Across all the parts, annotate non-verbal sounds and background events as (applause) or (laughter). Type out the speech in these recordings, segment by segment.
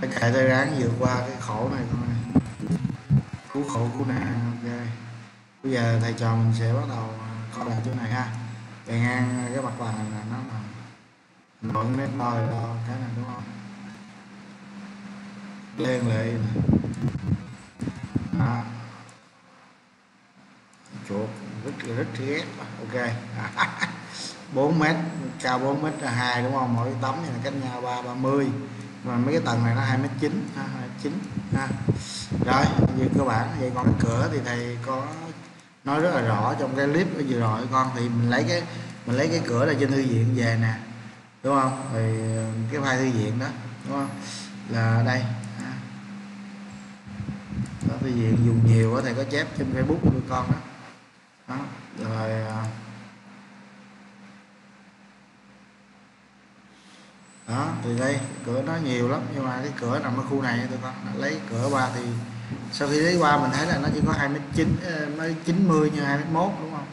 phải kệ tôi ráng vượt qua cái khổ này thôi. Cứu khổ cứu nạn, ok. Bây giờ thầy trò mình sẽ bắt đầu à, coi lại chỗ này ha. Bề ngang cái mặt bằng này là nó là mượn nét đôi đo cái này đúng không? Lên lại. Đó. Chuột, rất rất ghét. Ok. (laughs) 4 mét, cao 4 mét là hai, đúng không? Mỗi tấm này là cách nhau ba ba mươi mà mấy cái tầng này nó hai mét chín chín ha. Rồi về cơ bản vậy còn cái cửa thì thầy có nói rất là rõ trong cái clip vừa rồi. Con thì mình lấy cái mình lấy cái cửa là trên thư viện về nè đúng không? Thì ờ, cái file thư viện đó đúng không? Là đây đó thư viện dùng nhiều có thầy có chép trên facebook của con đó, đó. rồi ờ, đó từ đây, cửa nó nhiều lắm, nhưng mà cái cửa nằm ở khu này tụi con. Lấy cửa qua thì sau khi lấy qua mình thấy là nó chỉ có hai mét chín ờ, mới chín mươi như hai mét mốt, đúng không?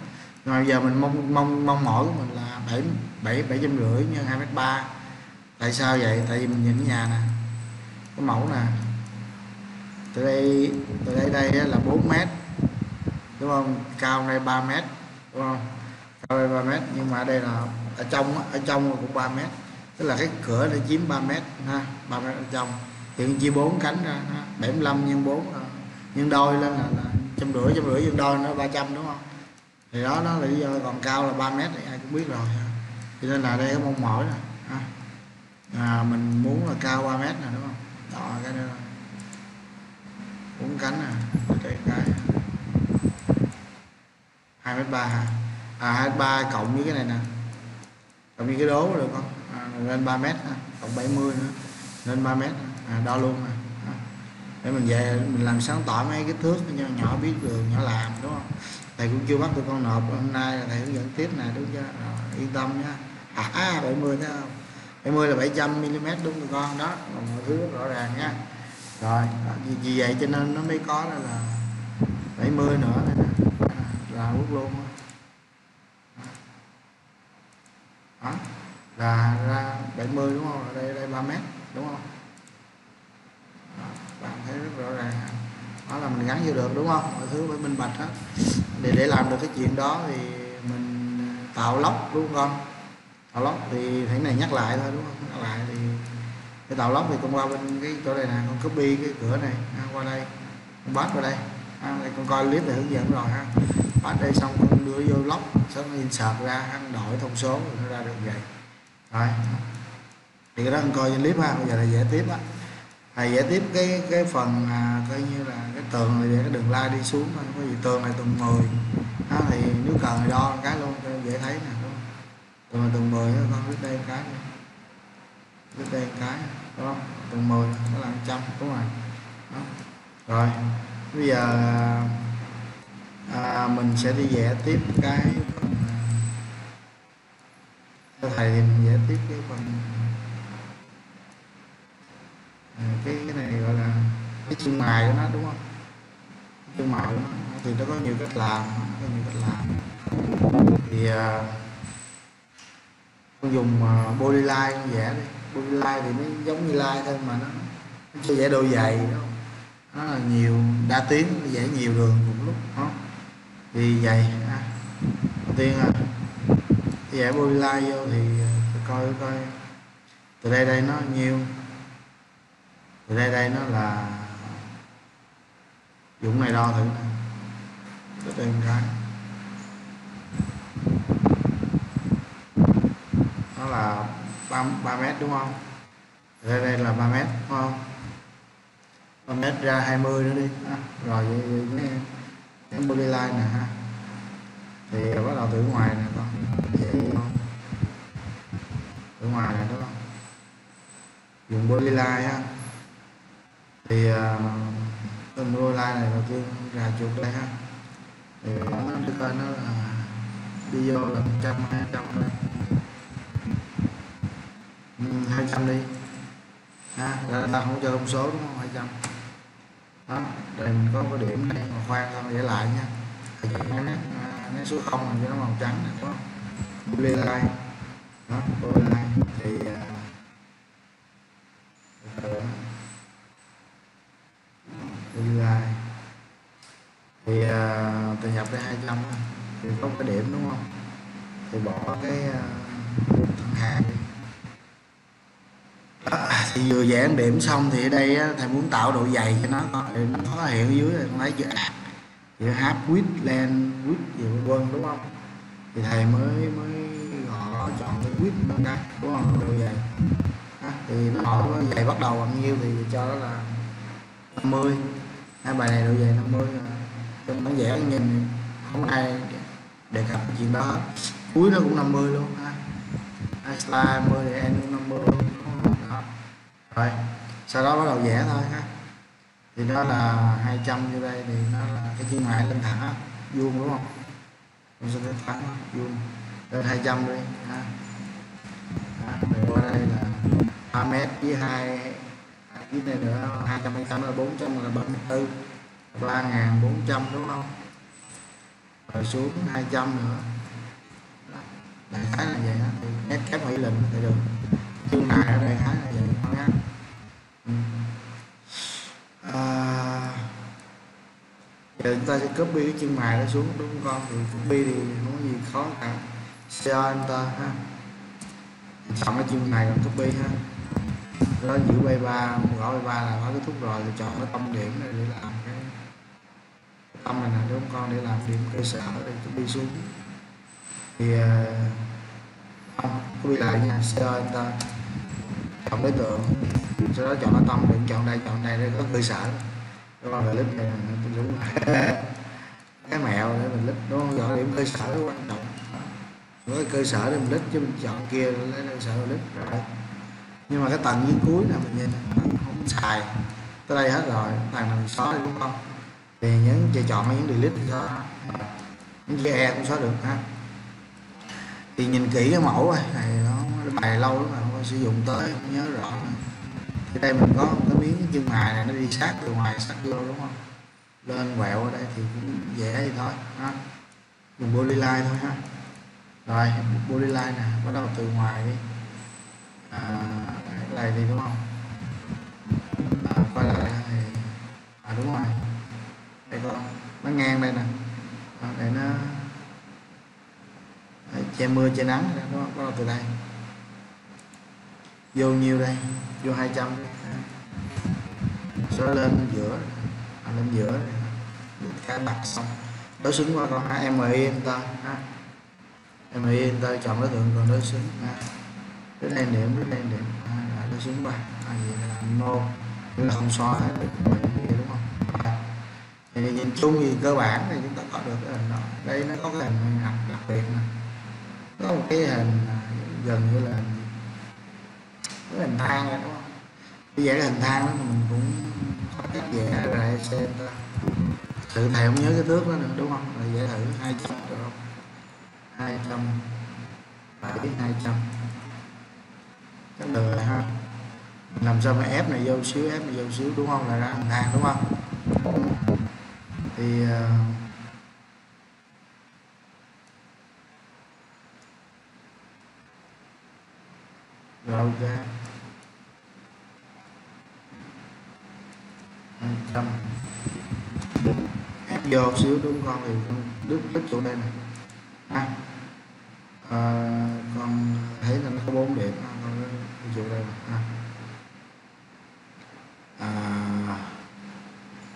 Rồi giờ mình mong mong mong mỏi của mình là bảy bảy bảy trăm rưỡi nhân hai mét ba. Tại sao vậy? Tại vì mình nhìn cái nhà nè, cái mẫu nè. Từ đây từ đây đây là 4 mét, đúng không? Cao đây 3 mét, đúng không? Cao đây 3 mét, nhưng mà ở đây là ở trong ở trong cũng 3 mét tức là cái cửa nó chiếm 3 mét ha 3 mét ở trong. Thì chia bốn cánh ra ha. 75 nhân 4 là nhân đôi lên là, là trăm rưỡi trăm rưỡi nhân đôi nó 300 đúng không? Thì đó nó là lý do còn cao là 3 mét thì ai cũng biết rồi ha. cho nên là đây cái mong mỏi nè ha. à, mình muốn là cao 3 mét nè đúng không? Đó cái đó. Bốn cánh nè cái cái. Hai mét ba hả? À hai ba cộng với cái này nè. Cộng với cái đố được không? À, lên 3 mét cộng 70 nữa. Lên 3 mét à, đo luôn à. để mình về mình làm sáng tỏ mấy cái thước nhỏ nhỏ biết đường nhỏ làm đúng không? Thầy cũng chưa bắt được con nộp hôm nay là thầy hướng dẫn tiếp nè đúng chưa? Rồi, yên tâm nhá à à 70 thấy không? 70 là 700 mm đúng rồi con đó là mọi thứ rõ ràng nha. Rồi à, vì, vì vậy cho nên nó mới có là, là 70 nữa này nè là quốc luôn đó. đó là ra 70 đúng không? Ở đây đây 3 mét đúng không? Đó, bạn thấy rất rõ ràng. Đó là mình gắn vô được đúng không? Mọi thứ phải minh bạch hết. Để để làm được cái chuyện đó thì mình ờ, tạo lốc đúng không? Con tạo lốc thì thế này nhắc lại thôi đúng không? Nhắc lại thì cái tạo lốc thì con qua bên cái chỗ này nè con copy cái cửa này ha, qua đây. Con bắt vào đây ha, đây con coi clip này hướng dẫn rồi ha. Bắt đây xong con đưa vô lốc xong nó insert ra ăn đổi thông số rồi nó ra được vậy. Đấy. thì cái đó con coi trên clip ha bây giờ là dễ tiếp á thầy giải tiếp cái cái phần à, coi như là cái tường này để cái đường lai đi xuống thôi có gì tường này tường 10 đó, thì nếu cần thì đo cái luôn cho dễ thấy nè đúng không? Tường này tường 10 đó, con biết đây cái biết đây cái đúng không? Tường 10 nó là trăm đúng rồi. Đó. rồi bây giờ à, mình sẽ đi vẽ tiếp cái à, thầy giải thích tiếp cái phần à, cái cái này gọi là cái chân mài của nó đúng không? Chân mài của nó. Thì nó có nhiều cách làm có nhiều cách làm. Thì à, con dùng à, uh, polyline con vẽ đi. Polyline thì nó giống như line thôi mà nó, nó chưa vẽ độ dày đó nó là nhiều đa tuyến vẽ nhiều đường cùng lúc đó thì vậy à đầu tiên là cái vẽ polyline vô thì ờ, coi coi. Từ đây đây nó nhiêu từ đây đây nó là dũng này đo thử nè cái đây cái. Nó là 3, 3 mét đúng không? Từ đây đây là 3 mét đúng không? 3 mét ra 20 nữa đi. À, rồi vậy, vậy cái body line nè ha thì bắt đầu từ ngoài nè con dễ không từ ngoài này đúng không dùng body line á. Thì uh, từng body này đầu tiên ra chuột đây ha. Thì nó đi coi nó là đi vô là một trăm hai trăm ừ, hai trăm đi. Ha là ta không cho thông số đúng không? Hai trăm. Đó đây mình có cái điểm này mà khoan xong để lại nha cái số không là cho nó màu trắng này đúng không? Blue line đó body line thì blue đi thì à, uh, tôi nhập cái 200 thì có cái điểm đúng không? Thì bỏ cái uh, hàng đi. À, thì vừa giảng điểm xong thì ở đây á, thầy muốn tạo độ dày cho nó thì nó có hiện ở dưới con thấy chữ ạt chữ hát quýt len quýt gì vân vân đúng không? Thì thầy mới mới gõ chọn cái quýt bên đây đúng không? Độ vậy. À, thì nó hỏi vậy bắt đầu bằng nhiêu thì cho đó là 50 hai bài này độ vậy 50 ờ, cho nó dễ nhìn. Không ai đề cập chuyện đó cuối nó cũng 50 luôn ha. Hai slide 50 thì em cũng 50 luôn đó. rồi sau đó bắt đầu vẽ thôi ha thì đó là 200 như đây, thì nó là cái kim loại lên thẳng vuông đúng không? Mình sẽ lên thẳng vuông, lên 200 đi, ha. Rồi qua đây là 3 mét với 2 cái này nữa 200 200 là 400 là 74 3400 đúng không? Rồi xuống 200 nữa. Đại khái là vậy đó thì nét kép mỹ lệnh thì được. Chương này ở đây khái là vậy thôi nhá. Ừ à, giờ chúng ta sẽ copy cái chân mày nó xuống đúng không? Con thì copy thì không có gì khó cả. Share enter ha. Chọn cái chân mài còn copy ha. Đó giữ bay ba gõ bay ba là nó kết thúc rồi thì chọn cái tâm điểm này để làm cái tâm này nè đúng không con? Để làm điểm cơ sở để copy xuống. Thì à, không copy lại nha anh enter chọn đối tượng. Sau đó chọn nó tâm đừng chọn đây chọn đây để có cơ sở. Đúng không? Là list này đúng (laughs) cái mẹo để mình lít, đúng không? Điểm cơ sở quan trọng. Với cơ sở để mình lít chứ mình chọn kia, lấy cơ sở lít, rồi. Nhưng mà cái tầng dưới cuối là mình nhìn không xài. Tới đây hết rồi, tầng này mình xóa đi đúng không? Thì nhấn chỉ chọn những delete thì xóa. Những cái e cũng xóa được, ha. Thì nhìn kỹ cái mẫu này nó bài lâu lắm rồi sử dụng tới không nhớ rõ. Thì đây mình có cái miếng chân mài này nó đi sát từ ngoài sát vô đúng không? Lên quẹo ở đây thì cũng dễ thì thôi ha. Dùng polyline thôi ha. Rồi polyline nè bắt đầu từ ngoài đi. À, cái này thì đúng không? À, quay lại thì à đúng rồi. Đây con nó ngang đây nè. À, để nó để che mưa che nắng đó bắt đầu từ đây vô nhiêu đây? Vô 200 số lên giữa. À, lên giữa. Cái đặt xong. Đối xứng qua con. Ha mi enter ha mi enter chọn đối tượng còn đối xứng. Ha cái đây điểm cái đây điểm. À, đối xứng qua à, vậy là no nhưng là không xóa được đúng không? À, thì nhìn chung thì cơ bản thì chúng ta có được cái hình đó. Đây nó có cái hình đặc, đặc biệt này có một cái hình gần như là cái hình thang này đúng không? Bây giờ cái hình thang đó mình cũng có cách vẽ lại xem ta tự thầy không nhớ cái thước đó nữa đúng không? Rồi vẽ thử hai trăm được không? Hai trăm bảy hai trăm. Chắc ha. Làm sao mà ép này vô xíu ép này vô xíu đúng không? Là ra hình thang đúng không? Thì uh, rồi ok trăm ép vô xíu đúng con thì đứt hết chỗ đây này. À, à, con thấy là nó có bốn điểm. À, con cái chỗ đây này. À. À,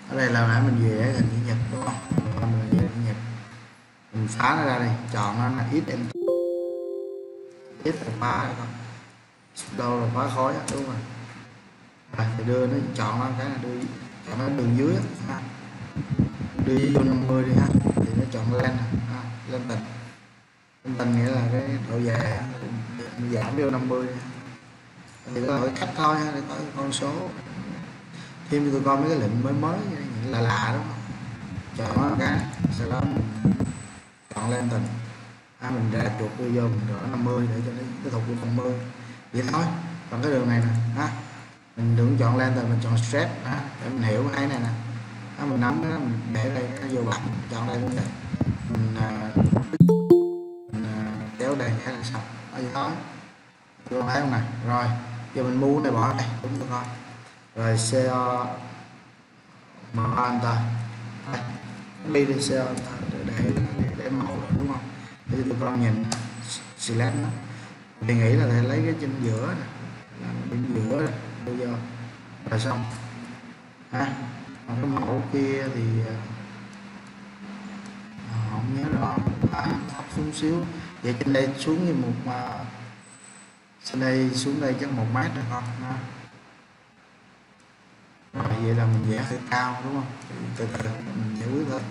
ở đây là nãy mình về hình chữ nhật đúng không? Mình về hình nhật. Mình phá nó ra đây chọn nó là ít em. Ít là phá đây con đâu là phá khói đúng rồi. À, thì đưa nó chọn nó cái là đưa chọn nó đường dưới ha đưa vô 50 đi ha. Thì nó chọn lên ha. lên tình lên tình nghĩa là cái độ dài giảm vô 50 đi. thì có hỏi cách thôi ha để có con số. Thêm cho tụi con mấy cái lệnh mới mới là lạ đúng không chọn cái sau đó mình chọn lên tình à, mình ra chuột đưa vô mình gõ 50 để cho nó tiếp tục vô 50 vậy thôi còn cái đường này nè ha. Mình đừng chọn lên rồi mình chọn stress ha để mình hiểu cái này nè mình nắm nó mình để đây nó vô bật chọn đây luôn vậy mình, à, mình à, kéo đây cái là xong. Ở dưới đó vô thấy không nè. Rồi giờ mình mua này bỏ đây. Đúng rồi. Rồi xe mở enter đây đi xe để để để mẫu đúng không? Thì tụi con nhìn select nó. Thì nghĩ là thầy lấy cái trên giữa này làm bên giữa này bây giờ là xong. Ha còn cái mẫu kia thì à, không nhớ rõ. À, xuống xíu. Vậy trên đây xuống như một mà trên đây xuống đây chắc một mét rồi con đó. vậy là mình vẽ hơi cao đúng không? Từ từ mình giải quyết thôi.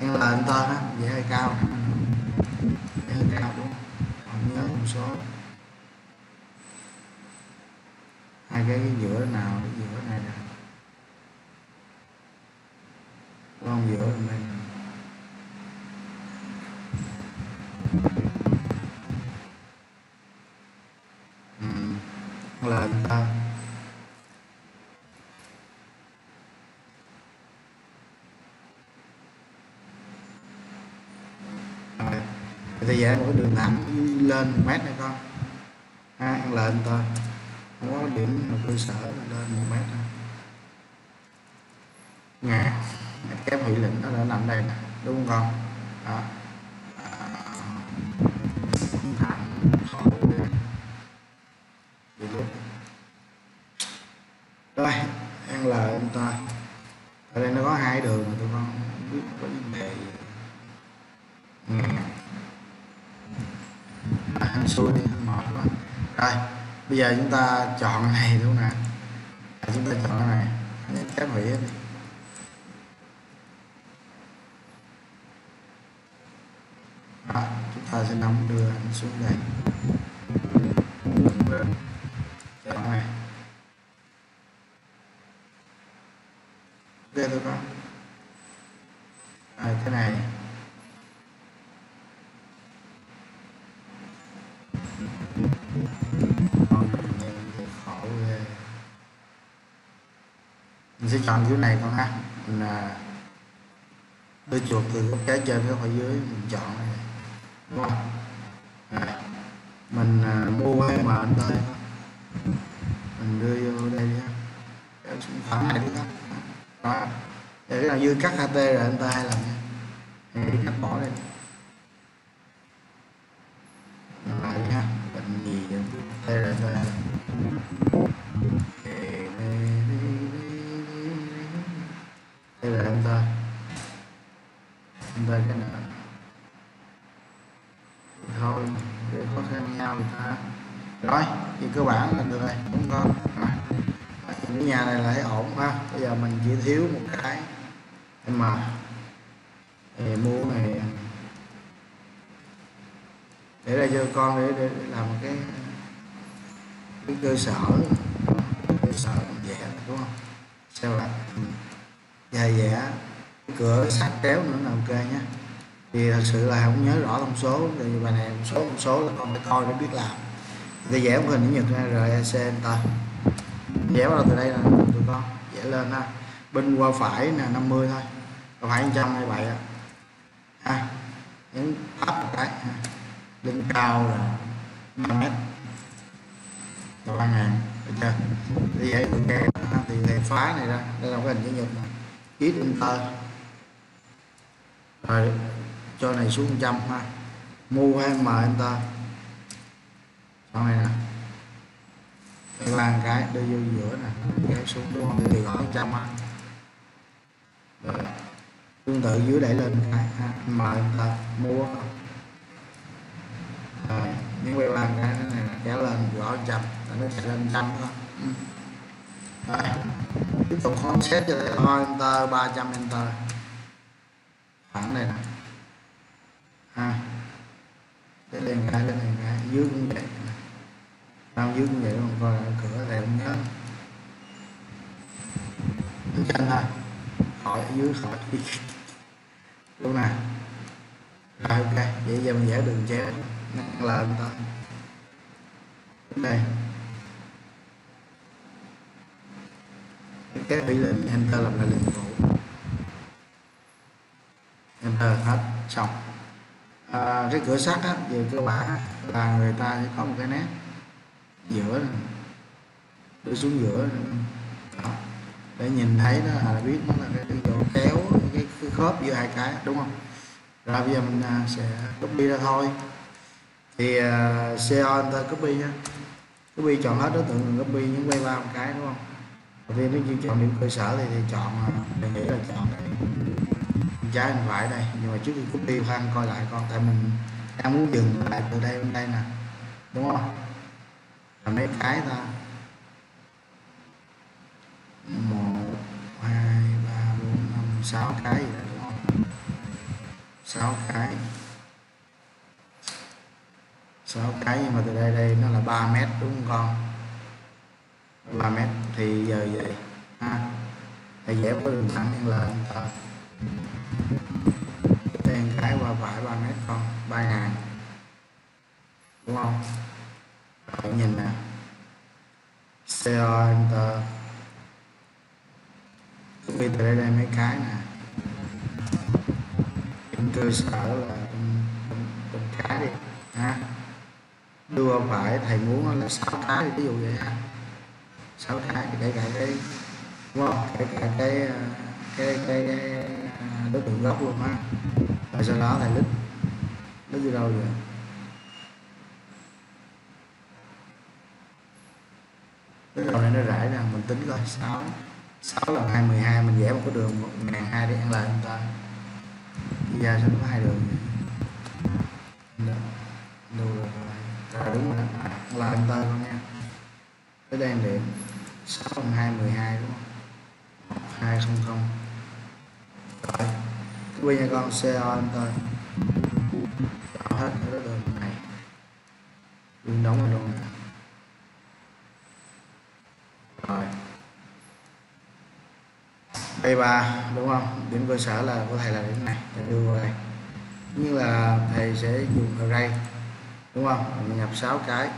Nhưng là anh tên á vẽ hơi cao. Ừ. Vẽ hơi cao đúng không? Còn nhớ một số. Hai cái, cái giữa nào cái giữa này nè. Con giữa này ừ. là ta. Rồi thì vẽ mỗi đường thẳng lên một mét này con. Ha, ăn lên thôi không có điểm cơ sở lên một mét thôi ngã kép hỷ lĩnh nó đã nằm đây nè, đúng không? Con đó. Rồi, ăn lời anh ta. Ở đây nó có hai đường mà tụi con không biết có vấn đề gì. Ừ. Ăn xui đi mỏi quá. Rồi, bây giờ chúng ta chọn này đúng nè. chúng ta chọn này. Chép hủy đi Đó, chúng ta sẽ nắm xuống đây. Chọn này ok tôi có. À, thế này. Mình sẽ chọn kiểu này con ha. Mình à, đưa chuột từ góc trái trên cái phải dưới mình chọn này. Đúng không? Mình à, mua hay mà anh tới mình đưa vô đây ha xuống thẳng này đi ha đó. Để cái nào dư cắt HT rồi anh ta hai lần nha. Thì cắt bỏ đây lại ha bệnh gì đây rồi thôi đây cơ bản là được rồi đúng không cái nhà này là thấy ổn ha. Bây giờ mình chỉ thiếu một cái mà thì mua này. Để đây cho con để, để, để làm một cái cái cơ sở. Cơ sở vẽ đúng không? Sao lại. Dài vẽ cửa sắt kéo nữa là ok nhé. Thì thật sự là không nhớ rõ thông số thì bài này một số một số là con phải coi để biết làm thì vẽ một hình chữ nhật ra rồi REC enter vẽ vào từ đây là tụi con. Vẽ lên ha. Bên qua phải là 50 thôi. Qua phải 100 hay ha. Nhấn áp một cái. Ha. lên cao là 3 mét. Là 3 ngàn. Được chưa? Thì vậy tụi cái thì thầy phá này ra. Đây là cái hình chữ nhật này ít enter rồi, cho này xuống 100 ha. Mua hay m enter con này nè. Cái bàn cái, đưa vô giữa nè. Kéo xuống, đúng không? Thì gõ trăm á tương tự dưới đẩy lên cái, ha. M enter mua. Rồi. Nếu quay bàn cái này kéo lên gõ trăm là nó sẽ lên trăm thôi. Ừ. Rồi. Tiếp tục con xét cho thôi, enter 300 enter. Khoảng này nè. Ha. Để lên cái lên lên cái. Dưới cũng dương dưới vậy không? Coi cửa này không nhớ. Đứng chân thôi. Khỏi dưới khỏi. (laughs) Luôn nè rồi ok. Vậy giờ mình vẽ đường chéo là lên ta. Đây. Cái tỷ lệ enter làm lại liền cũ enter hết. Xong. À, cái cửa sắt á về cơ bản là người ta sẽ có một cái nét giữa này. đưa xuống giữa này. đó. Để nhìn thấy đó là biết nó là cái, cái kéo cái, cái khớp giữa hai cái đúng không? Rồi bây giờ mình à, sẽ copy ra thôi. Thì uh, CO enter copy nhé copy chọn hết đối tượng mình copy những quay ba một cái đúng không? Đầu tiên nếu như chọn điểm cơ sở thì, thì chọn à, mình nghĩ là chọn cái trái bên phải đây. Nhưng mà trước khi copy khoan coi lại con tại mình đang muốn dừng lại từ đây bên đây nè. Đúng không? Là mấy cái ta? Một, hai, ba, bốn, năm, sáu cái gì đó đúng không? Sáu cái. Sáu cái nhưng mà từ đây đây nó là 3 mét đúng không con? 3 mét thì giờ vậy, ha? Thì vẽ với đường thẳng như là tên cái qua phải 3 mét con 3 ngàn. Đúng không? Rồi nhìn nè. CO enter bây từ đây đây mấy cái nè. Trên cơ sở là từng cái đi ha. Đưa phải thầy muốn là sáu cái ví dụ vậy ha. Sáu cái kể cả cái đúng không? Kể cả cái ờ, cái cái, cái ờ, đối tượng gốc luôn ha. Rồi sau đó thầy lít lít đi đâu vậy cái đầu này nó rải ra mình tính coi, sáu. Sáu lần hai mười hai, mình vẽ một cái đường một ngàn hai để ăn lại người ta. Bây giờ sao có hai đường vậy? Đâu rồi rồi đúng rồi là anh ta con nha. Tới đây điểm sáu lần hai mười hai, đúng không? Hai không không. Rồi. Bây giờ con CO ta chọn hết cái đường này. Đường đóng rồi luôn rồi. B3 đúng không? Điểm cơ sở là của thầy là điểm này thầy đưa vào đây. Như là thầy sẽ dùng array đúng không? Mình nhập 6 cái.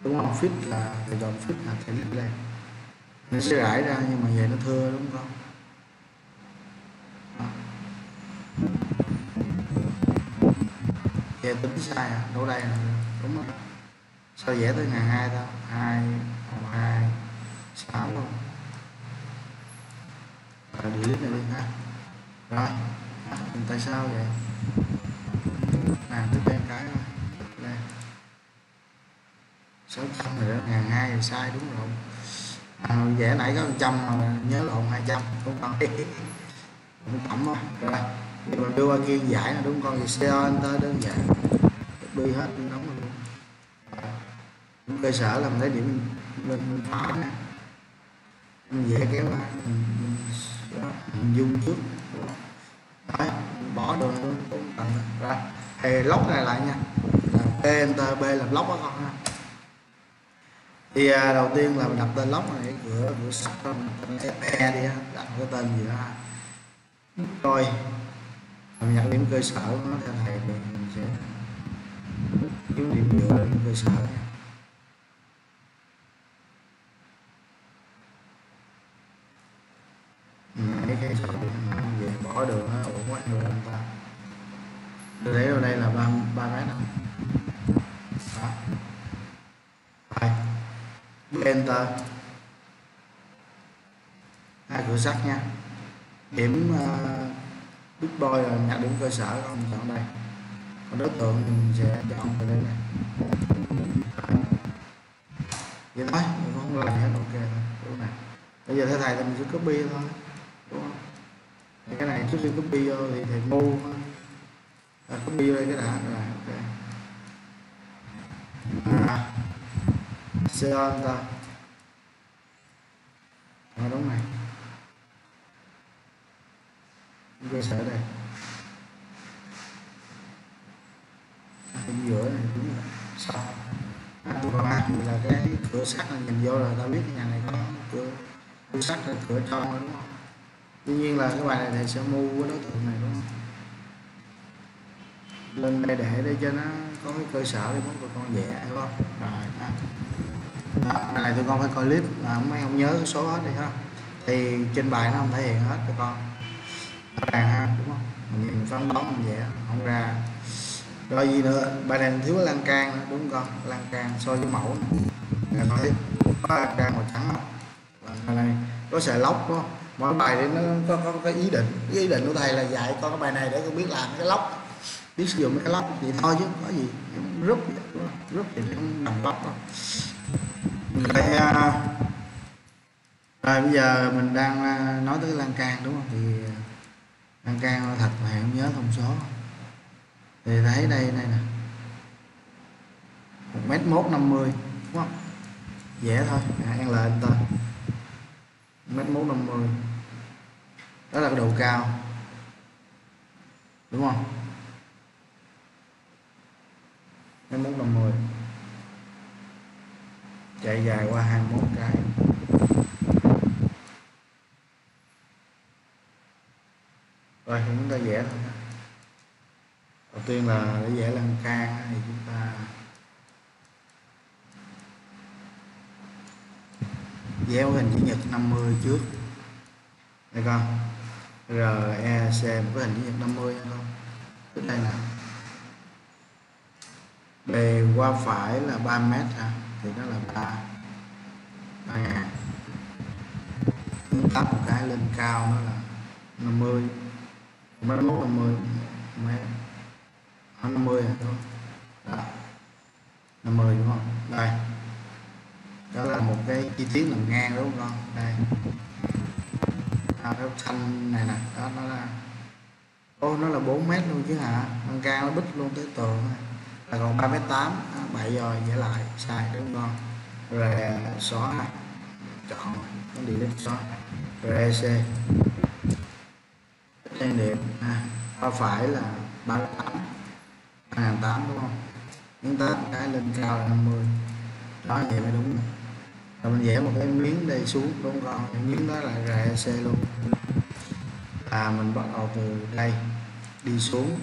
Đúng không? Fit là thầy chọn fit là thầy lên đây. Nó sẽ rải ra nhưng mà về nó thưa đúng không? Về tính sai à? Đâu đây là đúng không? Sao dễ tới ngày hai thôi, hai hai sáu. luôn rồi delete này đi ha. Rồi mình tại sao vậy? Làm tiếp bên cái thôi. Đây. Số không nữa ngàn hai thì sai đúng rồi. À, vẽ nãy có trăm mà nhớ lộn hai trăm đúng không? Cũng tổng thôi rồi rồi đưa qua kia giải là đúng con gì CO enter đơn giản bi hết đóng luôn. Cơ sở là mình thấy điểm bên phải nè. Mình dễ kéo lại ừ, mình, mình dung trước. Đấy, bỏ đường cũng ra. Thì lóc này lại nha. B enter b là lóc đó con ha. Thì à, đầu tiên là mình đặt tên lóc này cửa cửa sắt e đi ha. Đặt cái tên gì đó ha. Rồi. Mình nhận điểm cơ sở nó theo thầy thì mình sẽ kiếm điểm giữa điểm cơ sở. nha enter hai cửa sắt nha. Điểm uh, big boy là nhạc điểm cơ sở không? Chọn đây. Còn đối tượng mình sẽ chọn vào đây này vậy thôi mình không làm hết ok thôi. Đúng này bây giờ theo thầy thì mình sẽ copy thôi. Đúng không? Thì cái này trước khi copy vô thì thầy ngu à, copy vô đây cái đã rồi ok. À, xe ta à, đúng này cơ sở đây. Giữa này đúng rồi. Xong là cái cửa sắt là nhìn vô là ta biết cái nhà này có cửa cửa sắt là cửa trong đúng không? Tuy nhiên là cái bài này thầy sẽ mua với đối tượng này đúng không? Lên đây để để cho nó có cái cơ sở để muốn con vẽ đúng không? Rồi đó này tụi con phải coi clip là mấy không nhớ số hết đi ha. Thì trên bài nó không thể hiện hết cho con. Ràng ha đúng không? Mình nhìn phán đoán mình vậy không ra. Rồi gì nữa? Bài này thiếu lan can đúng không con? Lan can so với mẫu. Là thấy có lan can màu trắng không? Có sợi lóc đúng không? Mỗi bài thì nó có, có có ý định. Cái ý định của thầy là dạy con cái bài này để con biết làm cái lóc. Biết sử dụng cái lóc thì thôi chứ có gì. Rút rút thì không đồng lóc đâu rồi, rồi à, à, bây giờ mình đang à, nói tới lan can đúng không? Thì lan can thật mà không nhớ thông số. Thì thấy đây này nè. Một mét mốt năm mươi đúng không? Dễ thôi à, ăn lời anh ta mét mốt năm mươi. Đó là cái độ cao. Đúng không? Mét mốt năm mươi chạy dài qua 21 cái. Rồi chúng ta vẽ thôi. Đầu tiên là để vẽ lan can thì chúng ta vẽ hình chữ nhật 50 trước. Đây con REC một cái hình chữ nhật 50 không? Tức đây nè. Bề qua phải là 3 mét ha à thì nó là 3 3 ngàn. Tắt một cái lên cao nó là 50 mét mốt 50 mét 50 rồi đúng đó. 50 đúng không? Đây. Đó là một cái chi tiết làm ngang đúng không? Con đây. À, cái xanh này nè. Đó nó là ô nó là 4 mét luôn chứ hả? Con cao nó bích luôn tới tường này là còn 3 mét 8 bậy rồi vẽ lại. Sai rất ngon rồi xóa. Này chọn con đi lên xóa. Rồi EC trang điểm. À, ba phải là 38 2008 à, đúng không? Chúng ta cái lên cao là 50 đó vậy mới đúng. Rồi rồi mình vẽ một cái miếng đây xuống đúng không? Cái miếng đó là REC luôn. À mình bắt đầu từ đây. Đi xuống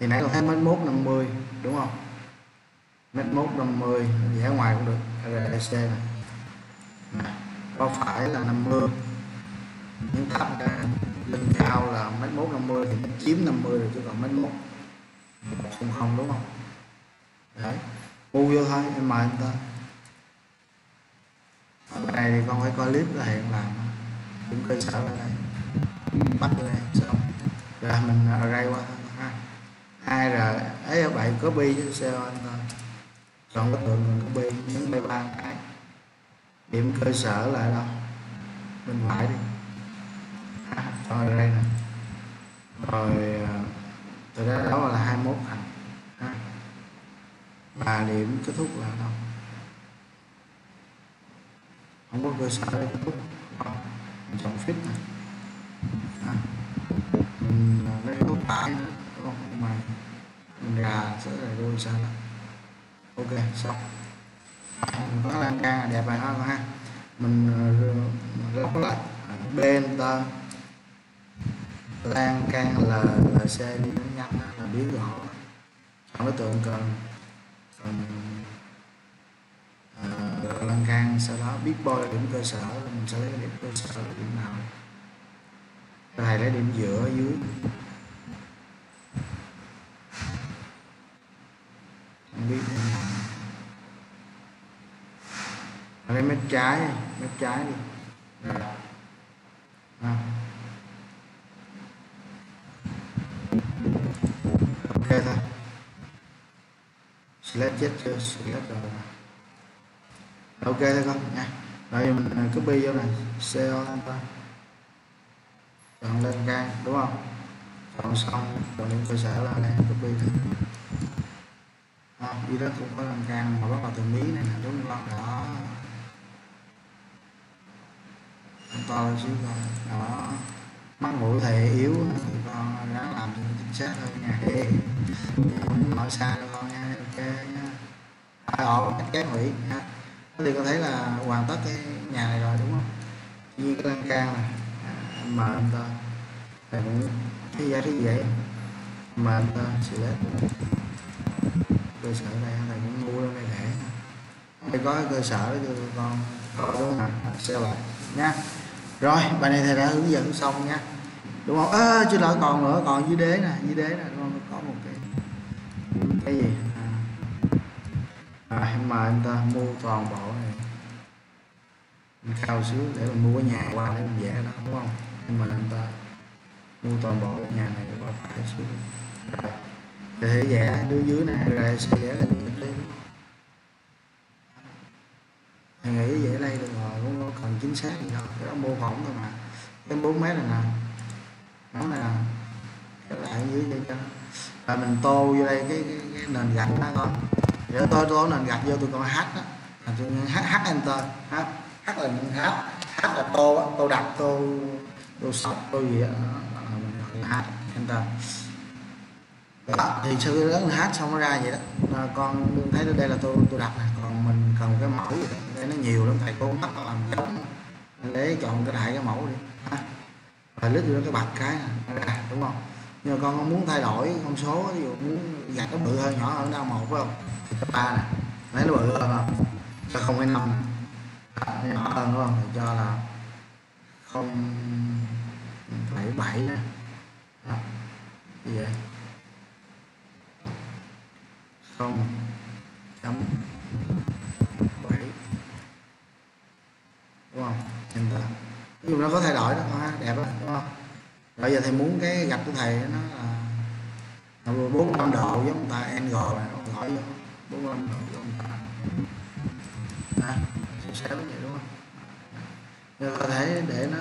thì nãy còn thấy mét mốt 50 đúng không? Mét mốt 50 vẽ ngoài cũng được RDC này có phải là 50 những thấp ra, lên cao là mét mốt 50 thì nó chiếm 50 rồi chứ còn mét mốt không không, đúng không? Đấy u vô thôi, em mời anh ta ở này thì con phải coi clip là hiện làm cũng cơ sở ở đây. Bắt lên xong. Rồi mình ờ, ở đây qua thôi hai r ấy bạn copy cho sao anh thôi chọn cái tượng mình copy nhấn bay ba cái. Điểm cơ sở là đâu? Bên phải đi. À, đây nè. Rồi ờ, từ đó đó là 21 thành. Ha. và điểm kết thúc là đâu? Không có cơ sở đâu. Boy là điểm cơ sở, mình sẽ lấy điểm cơ sở là điểm nào? Thầy lấy điểm giữa ở dưới. Không biết điểm nào. Lấy mép trái mép trái đi. Rồi. À. ok thôi. Select chết chưa? Select rồi. Ok thôi con, nha đây mình à, copy vô này. CO ta, chọn lên can đúng không? Chọn xong chọn những cơ sở là này copy thử à, đi đó cũng có lan can mà bắt đầu từ mí này là đúng không? Đó. To xíu rồi đó. Mắt mũi thầy yếu thì con ráng làm cho chính xác thôi nha. Không nói xa đâu con nha ok nha. Phải cách cái hủy nha thì có thấy là hoàn tất cái nhà này rồi đúng không? Như cái lan can này mà anh ta thầy cũng thấy giá thấy vậy mà anh ta sẽ lấy cơ sở này thầy cũng mua lên đây để. Đây có cơ sở cho con đúng không xe lại nha. Rồi bài này thầy đã hướng dẫn xong nha. Đúng không? À, chưa đỡ còn nữa còn dưới đế nè dưới đế nè đúng không? Có một cái cái gì? Mà anh ta mua toàn bộ này. Mình cao xíu để mình mua cái nhà qua để mình vẽ đó đúng không? Nhưng mà anh ta mua toàn bộ cái nhà này qua phải xíu. Rồi để vẽ đứa dưới này rồi sẽ vẽ lên đây thầy nghĩ vẽ đây được rồi cũng không? Cần chính xác gì đâu cái đó mô phỏng thôi mà. Cái bốn mét này nè. Nó này nè. Cái lại dưới đây cho. Và mình tô vô đây cái, cái, cái nền gạch đó con để tôi tôi nền gạch vô tôi còn hát, đó. Tôi hát h enter hát hát là hát, hát là tô tô đặt tô tô sọc tô gì á. Hát enter đó, thì sư lớn hát xong nó ra vậy đó. Là con thấy đây là tôi tôi đặt này còn mình cần cái mẫu gì đó. đây nó nhiều lắm thầy cô bắt làm giống. Để chọn cái đại cái mẫu đi. Ha và lít vô cái bạch cái này đúng không? Nhưng mà con muốn thay đổi con số, ví dụ muốn gạt nó bự hơn nhỏ hơn đâu một, phải không? Thì cấp ba nè, lấy nó bự hơn không? Cho không năm. Nhỏ hơn đúng không? Thì cho là không phẩy bảy nè. Gì vậy? Không chấm bảy. Đúng không? Enter ví dụ nó có thay đổi đó, ha, đẹp đó, đúng không? Bây giờ thầy muốn cái gạch của thầy nó là bốn năm độ giống người ta angle là nó gọi vô bốn năm độ giống ta. À, sẽ vậy đúng không? Giờ có thể để nó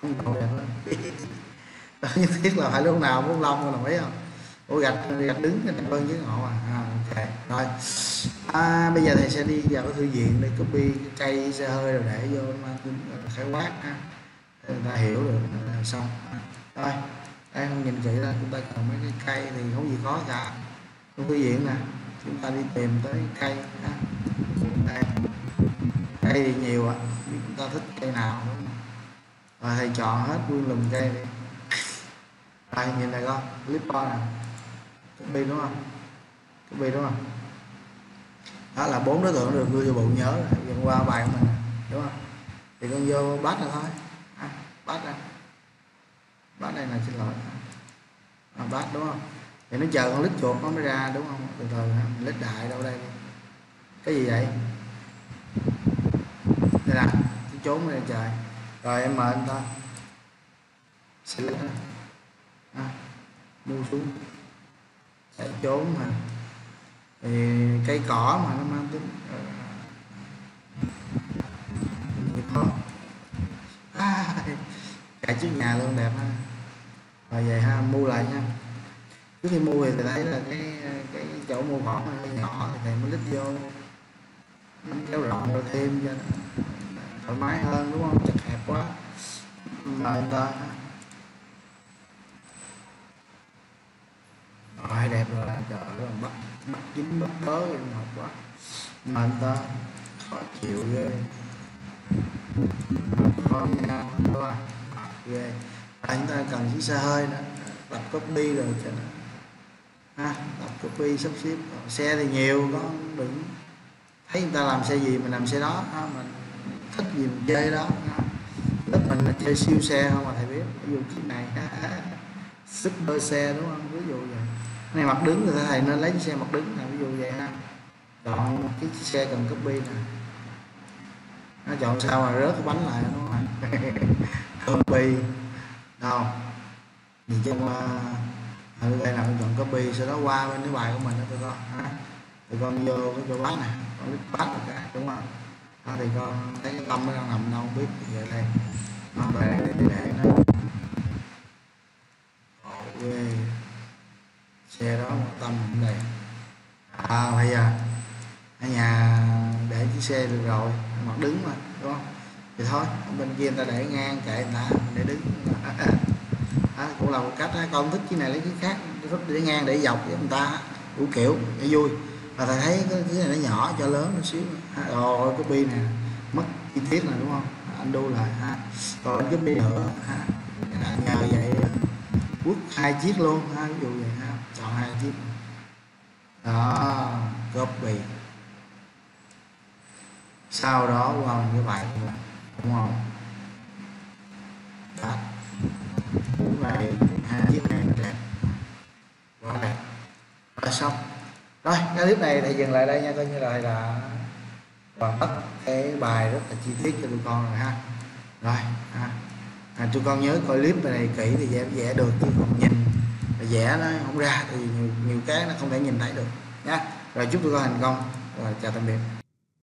không độ đẹp hơn. (laughs) Nhất thiết là phải lúc nào bốn lông là mấy không? Ủa gạch gạch đứng cái đẹp hơn chứ ngộ à. à ok rồi. À, bây giờ thầy sẽ đi vào cái thư viện để copy cái cây xe hơi rồi để vô mang tính khái quát ha người ta hiểu được là xong. Thôi, đang không nhìn kỹ ra chúng ta cần mấy cái cây thì không gì khó cả không thư viện nè. Chúng ta đi tìm tới cây ha đây. Cây thì nhiều ạ. À. chúng ta thích cây nào đúng rồi thầy chọn hết nguyên lùm cây đi. Đây nhìn này con clipper nè. Copy đúng không? Copy đúng không? Đó là bốn đối tượng được đưa vô bộ nhớ. Rồi dần qua bài của mình. Đúng không? Thì con vô bắt là thôi bát đây, bát đây là xin lỗi. À, bát đúng không? Thì nó chờ con lít chuột nó mới ra đúng không? Từ từ lít đại đâu đây? Cái gì vậy? Đây là, cái trốn đây trời. Rồi em mời anh ta. Xử à, mua xuống. Sẽ trốn mà thì cây cỏ mà nó mang tính ờ, cả trước nhà luôn, đẹp ha. Rồi về ha, mua lại nha. Trước khi mua thì thầy thấy là cái cái chỗ mua cỏ hơi nhỏ thì thầy mới lít vô. Kéo rộng rồi thêm cho thoải mái hơn, đúng không? Chật hẹp quá. Mời ta rồi, đẹp rồi. Trời ơi bắt bắt chính bắt bớ ngọt quá. Mà anh ta khó chịu ghê. Khó nha đúng không ghê. Anh ta cần chiếc xe hơi đó tập copy rồi cho nó ha tập copy sắp xếp. Xe thì nhiều, có đừng thấy người ta làm xe gì mình làm xe đó. Ha. mình thích gì mình chơi đó. Thích mình là chơi siêu xe không mà thầy biết. Ví dụ chiếc này super xe đúng không? Ví dụ vậy. Này mặt đứng thì thầy nên lấy chiếc xe mặt đứng này ví dụ vậy, ha. Chọn cái chiếc xe cần copy nè. Nó chọn sao mà rớt cái bánh lại, đúng không (laughs) copy. Đâu nhìn cho qua ở đây là chọn copy sau đó qua bên cái bài của mình đó tụi con ha. Tụi con vô cái chỗ bán này con biết bắt được cả đúng không? Đó, thì con thấy cái tâm nó đang nằm đâu không biết về đây. Con về để để nó ok xe đó một tâm cũng đây à bây giờ ở nhà để chiếc xe được rồi mặt đứng mà đúng không? Thì thôi bên kia người ta để ngang kệ người ta để đứng. À, à cũng là một cách đó. con thích cái này lấy cái khác thích để ngang để dọc với người ta. Đủ kiểu để vui. Và thầy thấy cái, này nó nhỏ cho lớn một xíu. À, rồi copy bi nè mất chi tiết này đúng không? Anh đu lại ha còn cái đi nữa ha nhờ vậy quất hai chiếc luôn ha ví dụ vậy ha chọn hai chiếc. Đó copy. Sau đó qua cái bài của mình đúng không? Đó. Này hai à, chiếc này đẹp rồi đẹp rồi xong. Rồi cái clip này thầy dừng lại đây nha coi như là là hoàn tất cái bài rất là chi tiết cho tụi con rồi ha. Rồi ha. À, tụi con nhớ coi clip này kỹ thì dễ vẽ được chứ còn nhìn vẽ nó không ra thì nhiều, nhiều cái nó không thể nhìn thấy được nha. Rồi chúc tụi con thành công. Rồi chào tạm biệt.